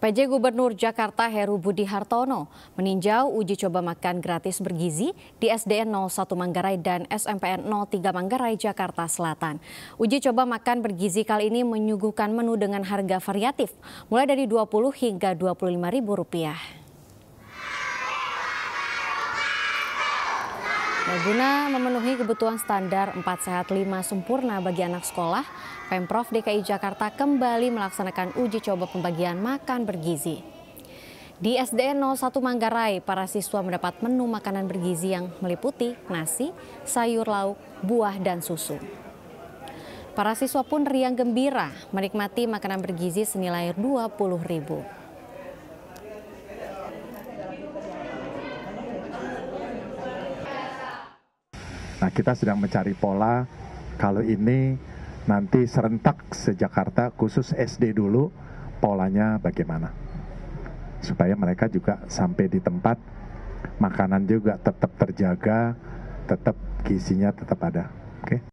PJ Gubernur Jakarta Heru Budi Hartono meninjau uji coba makan gratis bergizi di SDN 01 Manggarai dan SMPN 03 Manggarai, Jakarta Selatan. Uji coba makan bergizi kali ini menyuguhkan menu dengan harga variatif, mulai dari 20 hingga 25 ribu rupiah. Guna memenuhi kebutuhan standar 4 sehat 5 sempurna bagi anak sekolah, Pemprov DKI Jakarta kembali melaksanakan uji coba pembagian makan bergizi. Di SDN 01 Manggarai, para siswa mendapat menu makanan bergizi yang meliputi nasi, sayur lauk, buah, dan susu. Para siswa pun riang gembira menikmati makanan bergizi senilai 20 Nah, kita sedang mencari pola kalau ini nanti serentak se-Jakarta khusus SD dulu polanya bagaimana. Supaya mereka juga sampai di tempat makanan juga tetap terjaga, tetap gizinya tetap ada. Oke. Okay?